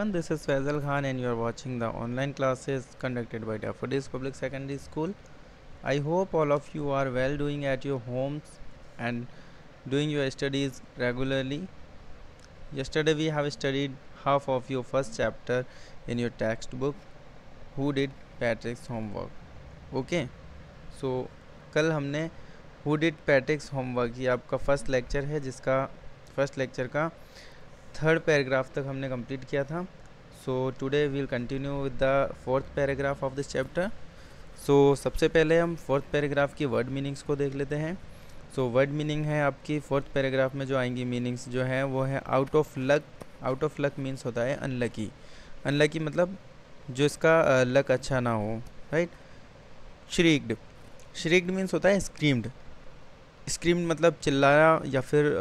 Everyone this is Faisal Khan and you are watching the online classes conducted by Daffodils Public Secondary School I hope all of you are well doing at your homes and doing your studies regularly yesterday we have studied half of your first chapter in your text book who did Patrick's homework okay so कल हमने who did Patrick's homework ये आपका first lecture है, जिसका first lecture का third paragraph तक हमने complete किया था। So today we'll continue with the fourth paragraph of this chapter so सबसे पहले हम फोर्थ पैराग्राफ की वर्ड मीनिंग्स को देख लेते हैं। सो वर्ड मीनिंग है आपकी फोर्थ पैराग्राफ में जो आएँगी मीनिंग्स जो है, वो है out of luck out of luck means होता है अनलकी अनलकी मतलब जो इसका लक अच्छा ना हो राइट श्रीग्ड श्रीक्ड मीन्स होता है स्क्रीम्ड स्क्रीम्ड मतलब चिल्लाया या फिर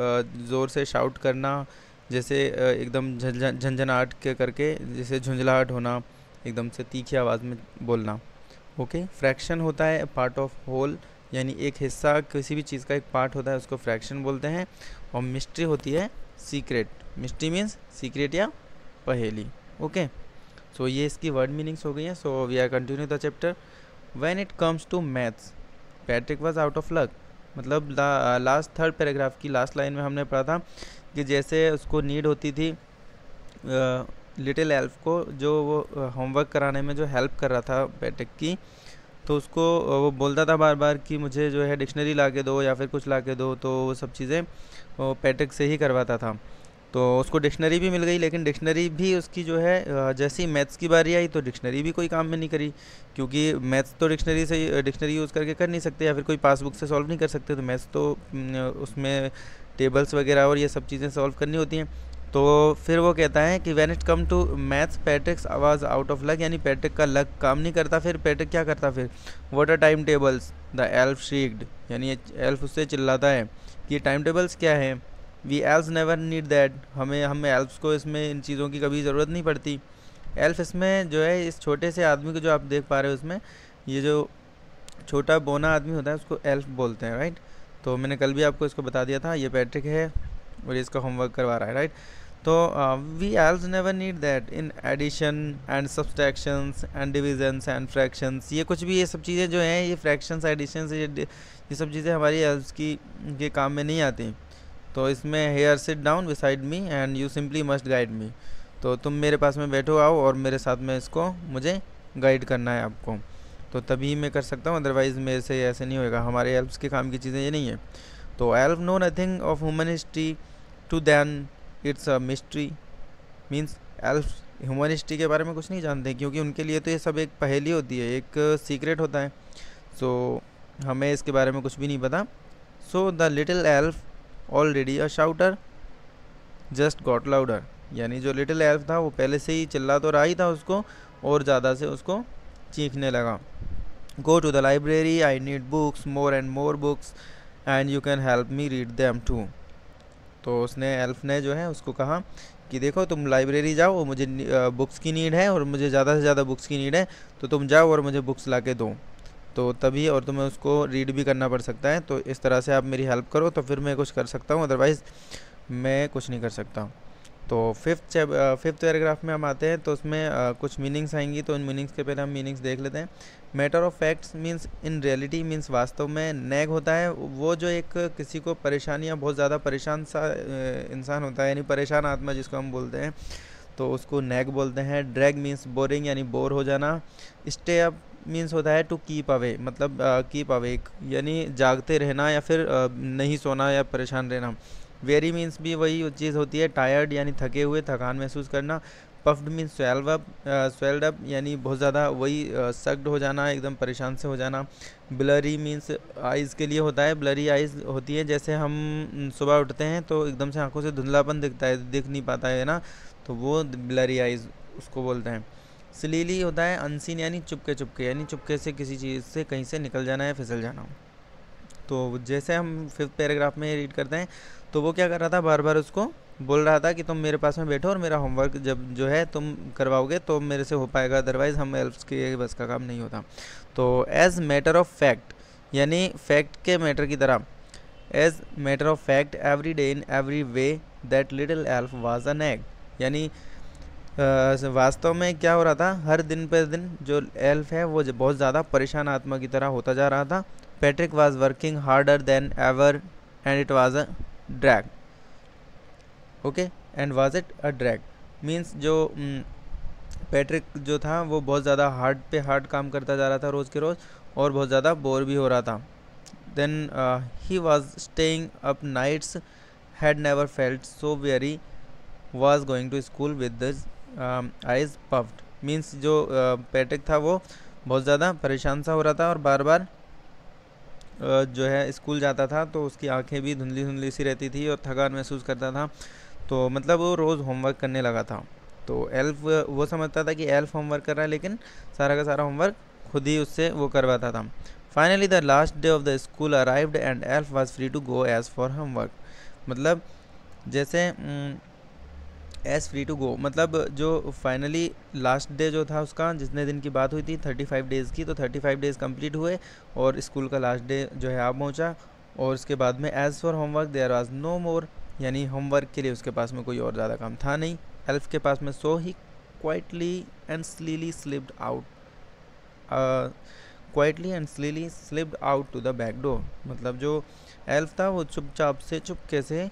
ज़ोर से शाउट करना जैसे एकदम झंझनाहट के करके, जैसे झुंझलाहट होना, एकदम से तीखी आवाज़ में बोलना ओके फ्रैक्शन होता है पार्ट ऑफ़ होल यानी एक हिस्सा किसी भी चीज़ का एक पार्ट होता है, उसको फ्रैक्शन बोलते हैं, और मिस्ट्री होती है सीक्रेट मिस्ट्री मीन्स सीक्रेट या पहेली ओके सो ये इसकी वर्ड मीनिंग्स हो गई हैं so we are continue the chapter when it comes to maths Patrick was out of luck मतलब लास्ट थर्ड पैराग्राफ की लास्ट लाइन में हमने पढ़ा था कि जैसे उसको नीड होती थी लिटिल एल्फ को जो वो होमवर्क कराने में जो हेल्प कर रहा था बैटक की तो उसको वो बोलता था बार बार कि मुझे जो है डिक्शनरी ला के दो या फिर कुछ ला के दो तो वो सब चीज़ें वो पैट्रिक से ही करवाता था। तो उसको डिक्शनरी भी मिल गई, लेकिन डिक्शनरी भी उसकी जो है जैसे ही मैथ्स की बारी आई तो डिक्शनरी भी कोई काम में नहीं करी, क्योंकि मैथ्स तो डिक्शनरी से, डिक्शनरी यूज़ करके कर नहीं सकते या फिर कोई पासबुक से सॉल्व नहीं कर सकते तो मैथ्स तो उसमें टेबल्स वगैरह और ये सब चीज़ें सॉल्व करनी होती हैं। तो फिर वो कहता है कि when it come to maths Patrick's was out of luck यानी पैट्रिक का लक काम नहीं करता, फिर पैट्रिक क्या करता फिर? What are time tables the elf shrieked यानी एल्फ उससे चिल्लाता है कि टाइम टेबल्स क्या है? We elves never need that हमें हमें एल्फ्स को इसमें इन चीज़ों की कभी ज़रूरत नहीं पड़ती। एल्फ इसमें जो है, इस छोटे से आदमी को जो आप देख पा रहे हो उसमें ये जो छोटा बोना आदमी होता है, उसको एल्फ बोलते हैं राइट तो मैंने कल भी आपको इसको बता दिया था, ये पैट्रिक है और इसका होमवर्क करवा रहा है राइट तो we elves never need that in addition and subtractions and divisions and fractions ये कुछ भी, ये सब चीज़ें जो हैं, ये फ्रैक्शंस एडिशंस ये ये सब चीज़ें हमारी एल्स की, के काम में नहीं आती। तो इसमें here sit down beside me and you simply must guide me तो तुम मेरे पास में बैठो आओ और मेरे साथ में इसको मुझे गाइड करना है आपको। तो तभी मैं कर सकता हूँ अदरवाइज़ मेरे से ऐसे नहीं होएगा। हमारे एल्प्स के काम की चीज़ें ये नहीं है। तो elf know nothing of human history to them it's a mystery means elf human history के बारे में कुछ नहीं जानते क्योंकि उनके लिए तो ये सब एक पहेली होती है एक सीक्रेट होता है। सो so, हमें इसके बारे में कुछ भी नहीं पता। So the little elf already a shouter just got louder यानी जो लिटिल एल्फ था, वो पहले से ही चिल्ला तो रहा ही था उसको और ज़्यादा से उसको चीखने लगा। Go to the library I need books more and more books and you can help me read them too तो उसने एल्फ ने जो है, उसको कहा कि देखो, तुम लाइब्रेरी जाओ मुझे बुक्स की नीड है और मुझे ज़्यादा से ज़्यादा बुक्स की नीड है तो तुम जाओ और मुझे बुक्स ला के दो। तो तभी और तुम्हें उसको रीड भी करना पड़ सकता है। तो इस तरह से आप मेरी हेल्प करो तो फिर मैं कुछ कर सकता हूँ। अदरवाइज़ मैं कुछ नहीं कर सकता। हूँ तो फिफ्थ फिफ्थ पैराग्राफ में हम आते हैं तो उसमें uh, कुछ मीनिंग्स आएँगी तो उन मीनिंग्स के पहले हम मीनिंग्स देख लेते हैं। Matter of facts means in reality means वास्तव में नैग होता है। वो जो एक किसी को परेशानी या बहुत ज़्यादा परेशान सा इंसान होता है यानी परेशान आत्मा जिसको हम बोलते हैं तो उसको नैग बोलते हैं। ड्रैग मीन्स बोरिंग यानी बोर हो जाना। स्टे अप मीन्स होता है टू कीप अवे मतलब कीप अवेक यानी जागते रहना या फिर नहीं सोना या परेशान रहना। वेरी मीन्स भी वही चीज़ होती है टायर्ड यानी थके हुए, थकान महसूस करना। Puffed means swelled up swelled up यानी बहुत ज़्यादा वही सक्ड हो जाना, एकदम परेशान से हो जाना। ब्लरी मीन्स आइज़ के लिए होता है ब्लरी आइज़ होती है, जैसे हम सुबह उठते हैं तो एकदम से आँखों से धुंधलापन दिखता है, दिख नहीं पाता है ना? तो वो ब्लरी आइज़ उसको बोलते हैं। सलीली होता है, अनसीन यानी चुपके चुपके, यानी चुपके से किसी चीज़ से कहीं से निकल जाना या फिसल जाना। तो जैसे हम फिफ्थ पैराग्राफ में रीड करते हैं तो वो क्या कर रहा था, बार बार उसको बोल रहा था कि तुम मेरे पास में बैठो और मेरा होमवर्क जब जो है तुम करवाओगे तो मेरे से हो पाएगा अदरवाइज़ हम एल्फ्स के बस का काम नहीं होता। तो एज मैटर ऑफ़ फैक्ट यानी फैक्ट के मैटर की तरह as matter of fact every day in every way that little elf was a egg यानी वास्तव में क्या हो रहा था? हर दिन पर दिन जो एल्फ है, वो बहुत ज़्यादा परेशान आत्मा की तरह होता जा रहा था। Patrick was working harder than ever and it was a drag okay and was it a drag means जो पैट्रिक जो था, वो बहुत ज़्यादा हार्ड पे हार्ड काम करता जा रहा था रोज़ के रोज़ और बहुत ज़्यादा बोर भी हो रहा था। Then he was staying up nights had never felt so very was going to school with eyes puffed means जो पैट्रिक uh, था वो बहुत ज़्यादा परेशान सा हो रहा था और बार बार uh, जो है स्कूल जाता था तो उसकी आँखें भी धुंधली धुंधली सी रहती थी और थकान महसूस करता था। तो मतलब वो रोज़ होमवर्क करने लगा था। तो एल्फ वो समझता था कि एल्फ होमवर्क कर रहा है लेकिन सारा का सारा होमवर्क खुद ही उससे वो करवाता था। Finally the last day of the school arrived and elf was free to go as for homework मतलब जैसे एज फ्री टू गो मतलब जो फाइनली लास्ट डे जो था उसका, जितने दिन की बात हुई थी थर्टी फाइव डेज़ की तो थर्टी फाइव डेज़ कंप्लीट हुए और स्कूल का लास्ट डे जो है, आप पहुँचा। और उसके बाद में as for homework there was no more यानी होमवर्क के लिए उसके पास में कोई और ज़्यादा काम था नहीं। एल्फ के पास में so he quietly and slyly slipped out quietly and slyly slipped out to the back door मतलब जो एल्फ था, वो चुपचाप से, चुपके से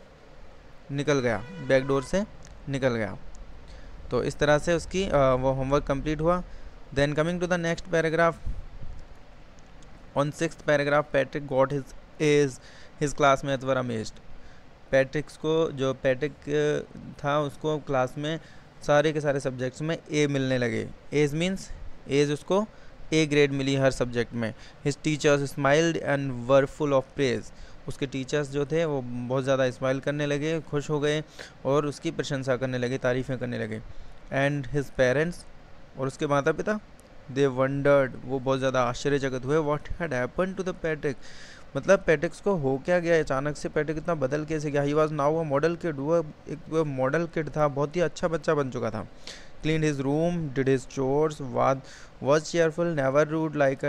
निकल गया बैक डोर से। निकल गया। तो इस तरह से उसकी वो होमवर्क कंप्लीट हुआ। Then coming to the next paragraph on six paragraph Patrick got his as his classmates were amazed Patrick's को, जो पैट्रिक था, उसको क्लास में सारे के सारे सब्जेक्ट्स में ए मिलने लगे। एज मीन्स एज उसको ए ग्रेड मिली हर सब्जेक्ट में। His teachers smiled and were full of praise उसके टीचर्स जो थे, वो बहुत ज़्यादा स्माइल करने लगे, खुश हो गए और उसकी प्रशंसा करने लगे, तारीफ़ें करने लगे। एंड हिज पेरेंट्स और उसके माता पिता दे वंडर्ड वो बहुत ज़्यादा आश्चर्यचकित हुए what had happen to the Patrick मतलब पेटिक्स को हो क्या गया? अचानक से पेटिक इतना बदल कैसे गया? He was now a model kid वो एक मॉडल किड था, बहुत ही अच्छा बच्चा बन चुका था। Clean his room did his chores what was cheerful never rude like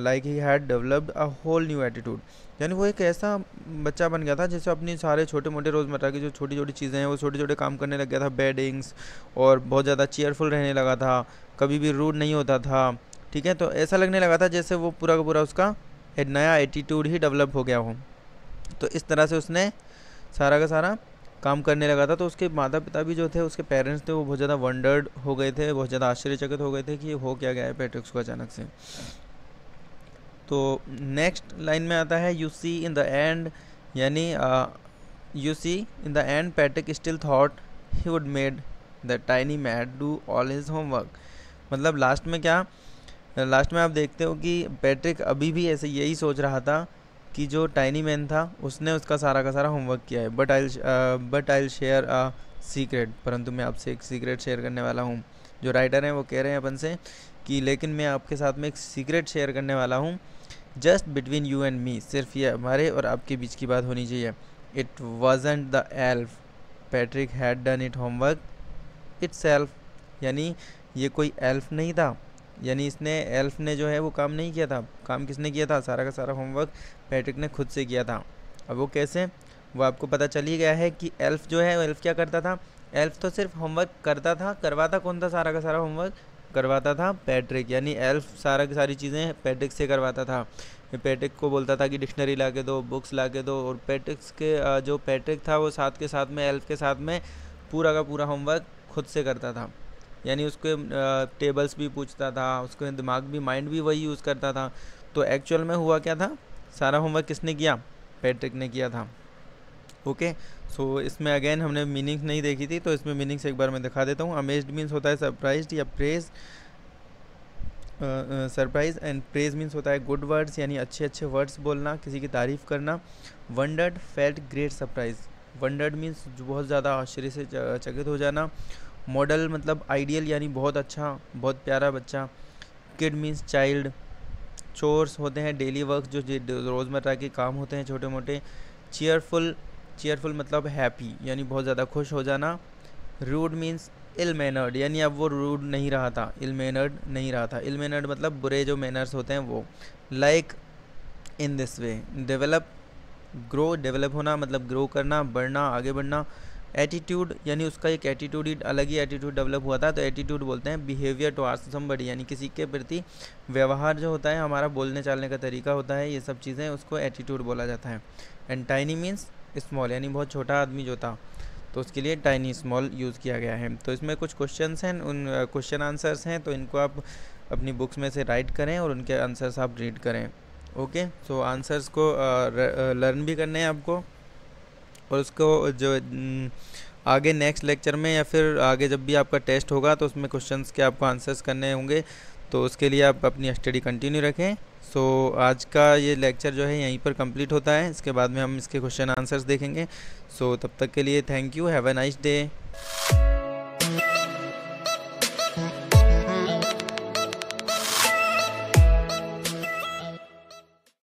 like he had developed a whole new attitude यानी वो एक ऐसा बच्चा बन गया था जैसे अपनी सारे छोटे मोटे रोज़मर्रा की जो छोटी छोटी चीज़ें हैं, वो छोटे छोटे काम करने लग गया था बेडिंग्स और बहुत ज़्यादा चेयरफुल रहने लगा था, कभी भी रूड नहीं होता था, ठीक है? तो ऐसा लगने लगा था जैसे वो पूरा का पूरा उसका नया एटीट्यूड ही डेवलप हो गया हो। तो इस तरह से उसने सारा का सारा काम करने लगा था तो उसके माता पिता भी जो थे, उसके पेरेंट्स थे, वो बहुत ज़्यादा वंडर्ड हो गए थे, बहुत ज़्यादा आश्चर्यचकित हो गए थे कि हो क्या गया है पैट्रिक्स को अचानक से। तो नेक्स्ट लाइन में आता है you see in the end यानी you see in the end Patrick still thought he would made the tiny mad do all his homework मतलब लास्ट में क्या लास्ट में आप देखते हो कि पैट्रिक अभी भी ऐसे यही सोच रहा था कि जो टाइनी मैन था, उसने उसका सारा का सारा होमवर्क किया है। But I but I share a secret परंतु मैं आपसे एक सीक्रेट शेयर करने वाला हूँ। जो राइटर हैं, वो कह रहे हैं अपन से कि लेकिन मैं आपके साथ में एक सीक्रेट शेयर करने वाला हूँ। Just between you and me सिर्फ़ ये हमारे और आपके बीच की बात होनी चाहिए। It wasn't the elf Patrick had done it homework itself यानी ये कोई एल्फ नहीं था। यानी इसने, एल्फ ने जो है वो काम नहीं किया था। काम किसने किया था? सारा का सारा होमवर्क पैट्रिक ने खुद से किया था। अब वो कैसे? वो आपको पता चल ही गया है कि एल्फ जो है, एल्फ क्या करता था? एल्फ तो सिर्फ़ होमवर्क करता था। करवाता कौन था? सारा का सारा होमवर्क करवाता था पैट्रिक। यानी एल्फ सारा की सारी चीज़ें पैट्रिक से करवाता था। पैट्रिक को बोलता था कि डिक्शनरी ला के दो, बुक्स ला के दो और पैट्रिक्स के जो पैट्रिक था वो साथ के साथ में, एल्फ के साथ में पूरा का पूरा होमवर्क खुद से करता था। यानी उसके टेबल्स भी पूछता था उसके दिमाग भी माइंड भी वही यूज़ करता था। तो एक्चुअल में हुआ क्या था? सारा होमवर्क किसने किया? पैट्रिक ने किया था। ओके सो so, इसमें अगेन हमने मीनिंग्स नहीं देखी थी तो इसमें मीनिंग्स एक बार मैं दिखा देता हूँ। अमेज्ड मीन्स होता है सरप्राइज़ या praise surprise and praise means होता है गुड वर्ड्स यानी अच्छे अच्छे वर्ड्स बोलना किसी की तारीफ़ करना। Wondered felt great surprise wondered means बहुत ज़्यादा आश्चर्य से चकित हो जाना। मॉडल मतलब आइडियल यानी बहुत अच्छा बहुत प्यारा बच्चा। Kid means child. चोर्स होते हैं डेली वर्क जो रोज़मर्रा के काम होते हैं छोटे मोटे चेयरफुल चेयरफुल मतलब हैप्पी, यानी बहुत ज़्यादा खुश हो जाना। रूड मीन्स इल मैनर्ड यानी अब वो रूड नहीं रहा था इल मैनर्ड नहीं रहा था। इल मैनर्ड मतलब बुरे जो मैनर्स होते हैं वो। Like in this way, develop, grow, develop होना मतलब ग्रो करना, बढ़ना, आगे बढ़ना। एटीट्यूड यानी उसका एक एटीट्यूड ही अलग ही एटीट्यूड डेवलप हुआ था तो एटीट्यूड बोलते हैं बिहेवियर टू आर्स समबडी यानी किसी के प्रति व्यवहार जो होता है, हमारा बोलने चालने का तरीका होता है, ये सब चीज़ें उसको एटीट्यूड बोला जाता है। एंड टाइनी मीन्स स्मॉल यानी बहुत छोटा आदमी जो था तो उसके लिए टाइनी स्मॉल यूज़ किया गया है। तो इसमें कुछ क्वेश्चन हैं, उन क्वेश्चन आंसर्स हैं तो इनको आप अपनी बुक्स में से राइट करें और उनके आंसर्स आप रीड करें। ओके सो आंसर्स को लर्न भी करने हैं आपको। और उसको जो आगे नेक्स्ट लेक्चर में या फिर आगे जब भी आपका टेस्ट होगा तो उसमें क्वेश्चंस के आपको आंसर्स करने होंगे। तो उसके लिए आप अपनी स्टडी कंटिन्यू रखें। सो so, आज का ये लेक्चर जो है यहीं पर कंप्लीट होता है। इसके बाद में हम इसके क्वेश्चन आंसर्स देखेंगे। सो so, तब तक के लिए thank you have a nice day